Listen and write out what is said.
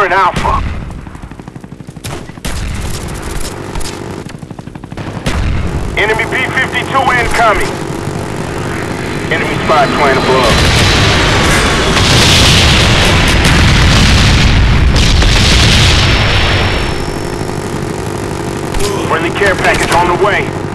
Securing Alpha. Enemy B-52 incoming. Enemy spy plane above. Friendly care package on the way.